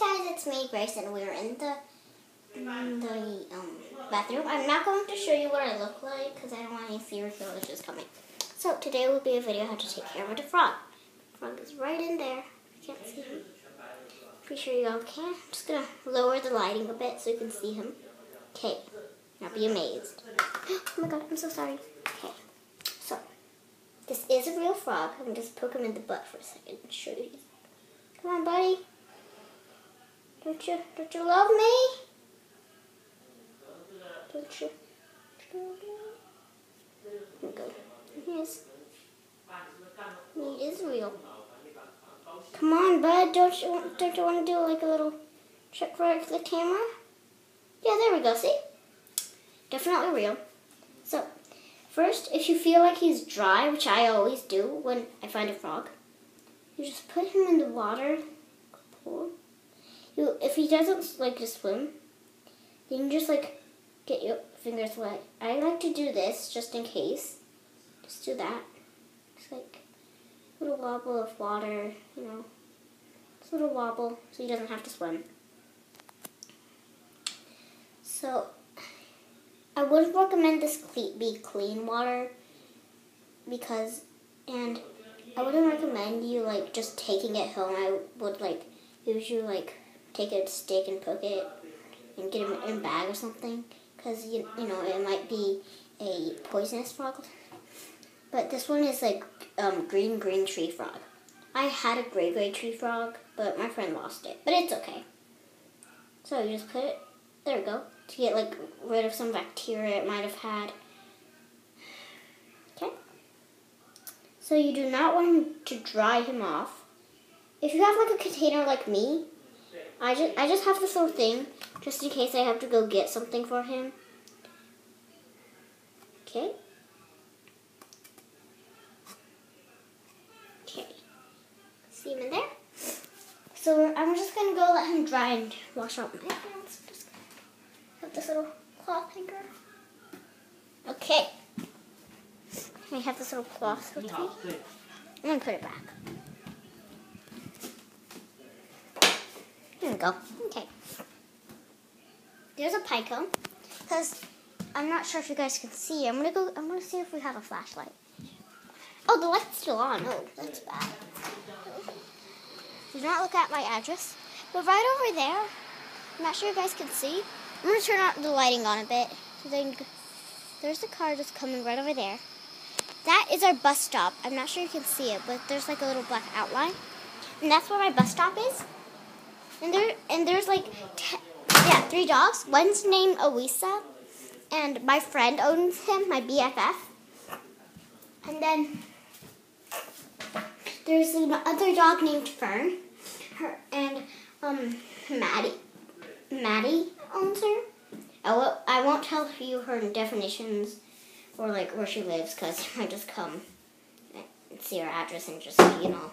guys, it's me, Grace, and we're in the the um, bathroom. I'm not going to show you what I look like because I don't want any serial killers coming. So today will be a video how to take care of a frog. Frog is right in there. I can't see him. Pretty sure you all can. I'm just gonna lower the lighting a bit so you can see him. Okay. Now be amazed. Oh my god, I'm so sorry. Okay. So this is a real frog. I'm gonna just poke him in the butt for a second and show you. Come on, buddy. Don't you don't you love me? Don't you? We go. He is. He is real. Come on, bud. Don't you don't you want to do like a little check to the camera? Yeah, there we go. See? Definitely real. So, first, if you feel like he's dry, which I always do when I find a frog, you just put him in the water, you, if he doesn't like to swim, you just like get your fingers wet. I like to do this just in case. Just do that. Just like a little wobble of water, you know. Just a little wobble so he doesn't have to swim. So I would recommend this be clean water because and I wouldn't recommend you like just taking it home. I would like use usually like take a stick and poke it and get it in a bag or something because you, you know it might be a poisonous frog. But this one is like um, green green tree frog. I had a gray gray tree frog, but my friend lost it. But it's okay. So you just put it, there we go, to get like rid of some bacteria it might have had. Okay. So you do not want to dry him off. If you have like a container like me, I just I just have this little thing just in case I have to go get something for him. Okay. Okay. See him in there? So I'm just gonna go let him dry and wash out my hands. Just have this little cloth hanger. Okay. I have this little cloth with me. I'm gonna put it back. There we go. Okay. There's a pine cone. Because I'm not sure if you guys can see. I'm gonna go I'm gonna see if we have a flashlight. Oh the light's still on. Oh, that's bad. Do not look at my address. But right over there, I'm not sure you guys can see. I'm gonna turn out the lighting on a bit. Then there's the car just coming right over there. That is our bus stop. I'm not sure you can see it, but there's like a little black outline. And that's where my bus stop is. And there and there's like yeah, three dogs. One's named Oisa, and my friend owns him, my BFF. And then there's another dog named Fern, her and um Maddie. Maddie owns her. I will, I won't tell you her definitions or like where she lives because I just come and see her address and just you know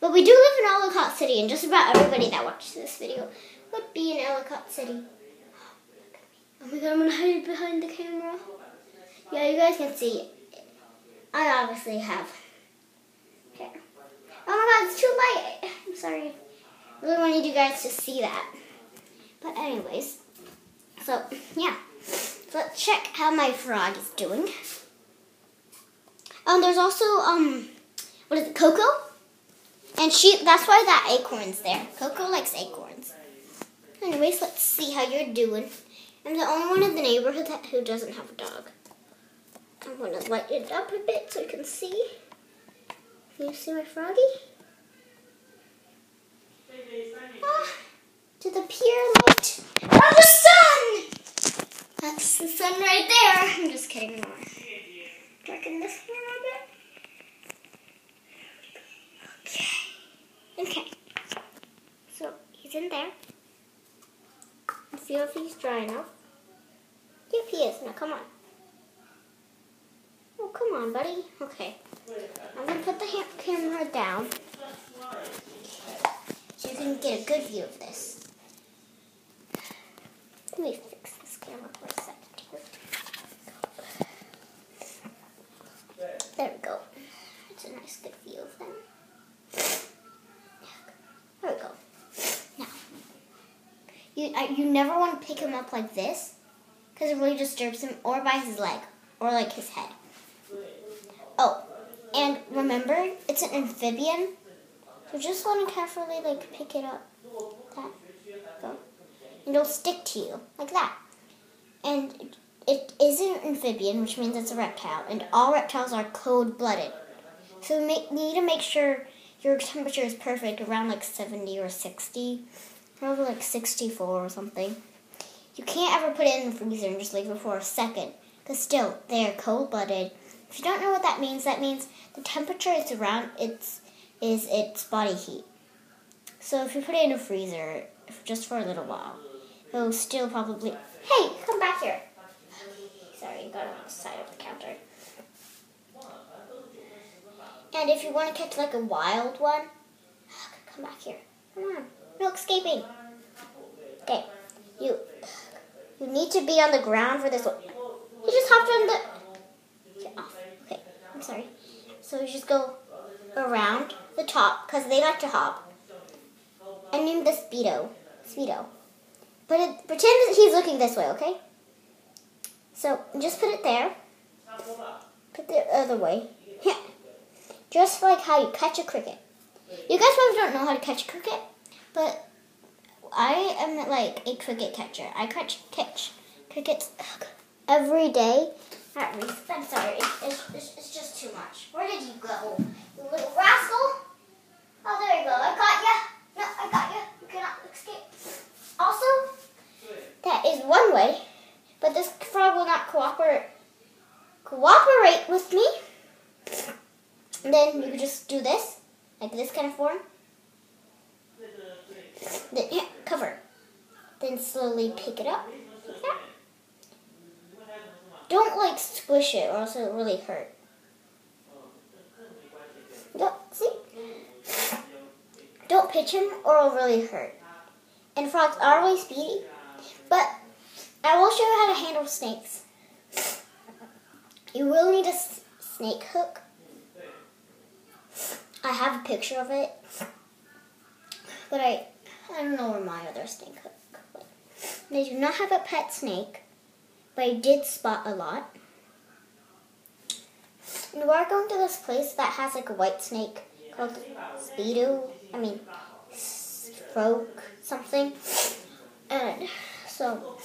but we do live in Ellicott City, and just about everybody that watches this video would be in Ellicott City. Oh my god, I'm gonna hide behind the camera. Yeah, you guys can see. I obviously have hair. Oh my god, it's too light. I'm sorry. I really wanted you guys to see that. But anyways, so yeah. So let's check how my frog is doing. Um, there's also, um, what is it, Coco? And she that's why that acorn's there. Coco likes acorns. Anyways, let's see how you're doing. I'm the only one in the neighborhood that, who doesn't have a dog. I'm going to light it up a bit so you can see. Can you see my froggy? Ah, to the pure light of the sun! That's the sun right there. I'm just kidding this here a bit. Okay. So he's in there. Let's see if he's dry enough. Yep, he is. Now come on. Oh, come on, buddy. Okay. I'm going to put the camera down so you can get a good view of this. Let me fix this camera for a second There we go. It's a nice good view of them. There we go. Now, you uh, you never want to pick him up like this because it really disturbs him, or by his leg, or like his head. Oh, and remember, it's an amphibian, so just want to carefully like pick it up. That go, and it'll stick to you like that. And it is an amphibian, which means it's a reptile, and all reptiles are cold-blooded. So you need to make sure your temperature is perfect, around like 70 or 60, probably like 64 or something. You can't ever put it in the freezer and just leave it for a second, because still, they are cold-blooded. If you don't know what that means, that means the temperature is around its is its body heat. So if you put it in a freezer just for a little while, it'll still probably. Hey, come back here. Sorry, got on the side of the counter. And if you want to catch like a wild one, come back here. Come on, no escaping. Okay, you you need to be on the ground for this one. He just hopped on the. Okay, I'm sorry. So you just go around the top because they like to hop. I named the Speedo. Speedo. But it, pretend that he's looking this way, okay? So just put it there. Put the other way. Yeah. just like how you catch a cricket. You guys probably don't know how to catch a cricket, but I am like a cricket catcher. I catch catch crickets every day at least. I'm sorry, it's, it's, it's just too much. Where did you go, you little rascal? Oh, there you go. I got you. No, I got you. You cannot escape. Also, that is one way, but this frog will not cooperate cooperate with me. And then you can just do this, like this kind of form. Then yeah, cover. Then slowly pick it up, like that. Don't like squish it, or else it'll really hurt. Look, see? Don't pitch him, or it'll really hurt. And frogs are really speedy, but I will show you how to handle snakes. You will need a snake hook. I have a picture of it, but I I don't know where my other snake hook. I do not have a pet snake, but I did spot a lot. And we are going to this place that has like a white snake called Speedo. I mean, Stroke something. And so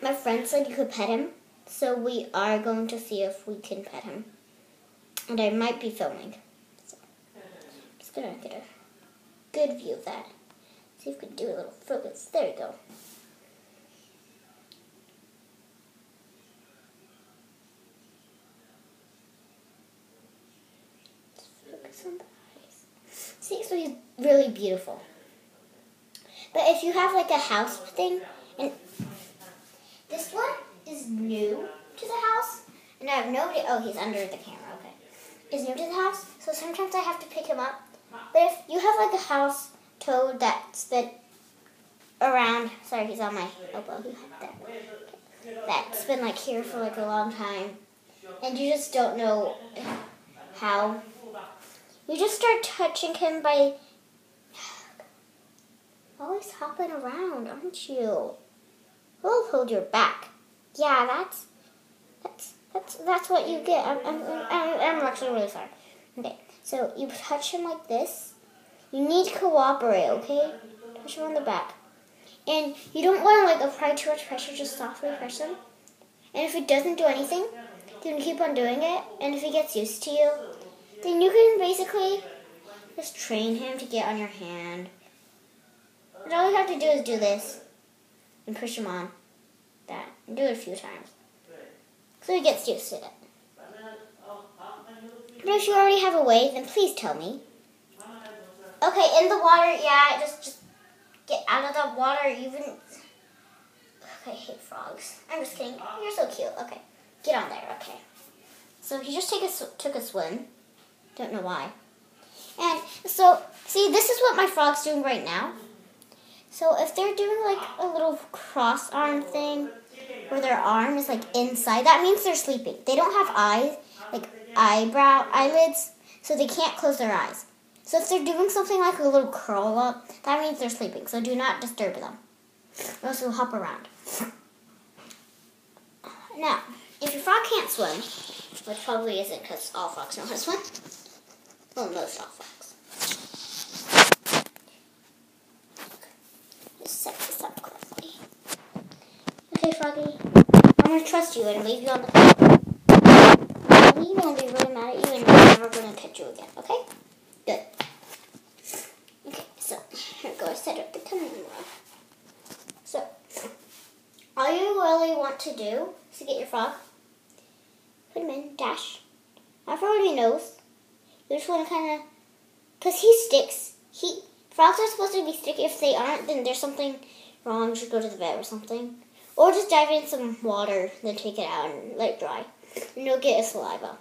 my friend said you could pet him. So we are going to see if we can pet him. And I might be filming. So I'm just gonna get a good view of that. See if we can do a little focus. There we go. focus on the so really beautiful. But if you have like a house thing, and this one is new to the house, and I have nobody. Oh, he's under the camera. Okay, is new to the house, so sometimes I have to pick him up. But if you have like a house toad that's been around, sorry, he's on my elbow. That's been like here for like a long time, and you just don't know how. You just start touching him by always hopping around, aren't you? We'll hold your back. Yeah, that's that's that's that's what you get. I'm I'm I'm, I'm actually really sorry. Okay, so you touch him like this. You need to cooperate, okay? Touch him on the back, and you don't want to like apply too much pressure. Just softly press him. And if it doesn't do anything, then keep on doing it. And if he gets used to you, then you can basically just train him to get on your hand. And all you have to do is do this and push him on that and do it a few times. So he gets used to it. But if you already have a way, then please tell me. Okay, in the water, yeah, just just get out of the water. Even okay, I hate frogs. I'm just kidding. You're so cute. Okay, get on there. Okay. So he just take a, took a swim. Don't know why. And so, see, this is what my frog's doing right now. So if they're doing like a little cross arm thing, where their arm is like inside, that means they're sleeping. They don't have eyes, like eyebrow, eyelids, so they can't close their eyes. So if they're doing something like a little curl up, that means they're sleeping. So do not disturb them. also hop around. Now, if your frog can't swim, which probably isn't because all frogs know how to swim, well, most all frogs. Just set this up correctly. Okay, Froggy, I'm going to trust you and leave you on the floor. Going to be really mad at you and I'm never going to catch you again, okay? Good. Okay, so here we go. Set up the camera. So, all you really want to do is to get your frog, put him in, dash. After already knows, want to kind of, because he sticks. He Frogs are supposed to be sticky. If they aren't, then there's something wrong. You should go to the vet or something. Or just dive in some water, then take it out and let it dry. And you'll get a saliva.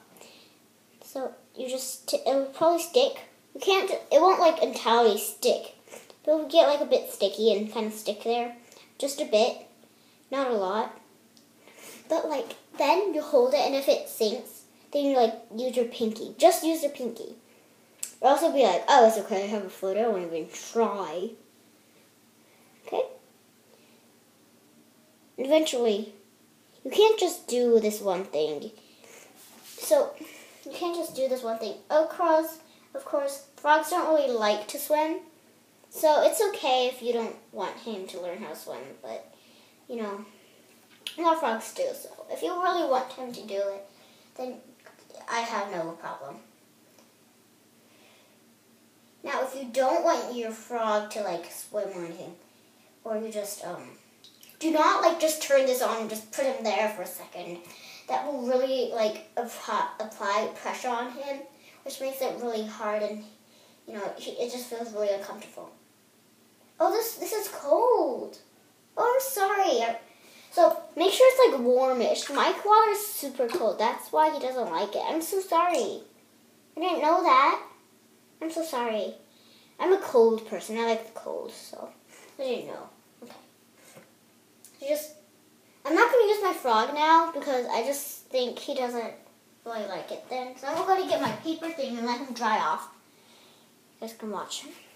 So you just, it will probably stick. You can't, it won't like entirely stick. But it'll get like a bit sticky and kind of stick there. Just a bit. Not a lot. But like, then you hold it and if it sinks, you like use your pinky. Just use your pinky. Or also be like, oh, it's okay, I have a foot, I won't even try. Okay? Eventually, you can't just do this one thing. So, you can't just do this one thing. Of course, of course, frogs don't really like to swim. So it's okay if you don't want him to learn how to swim, but, you know, a lot of frogs do. So if you really want him to do it, then I have no problem. Now, if you don't want your frog to like swim or anything, or you just um, do not like just turn this on and just put him there for a second. That will really like apply pressure on him, which makes it really hard and you know it just feels really uncomfortable. Oh, this this is cold. Oh, I'm sorry. So make sure it's like warmish. My water is super cold. That's why he doesn't like it. I'm so sorry. I didn't know that. I'm so sorry. I'm a cold person. I like the cold, so I didn't know. Okay. Just, I'm not going to use my frog now because I just think he doesn't really like it then. So I'm going to get my paper thing and let him dry off. You guys can watch him.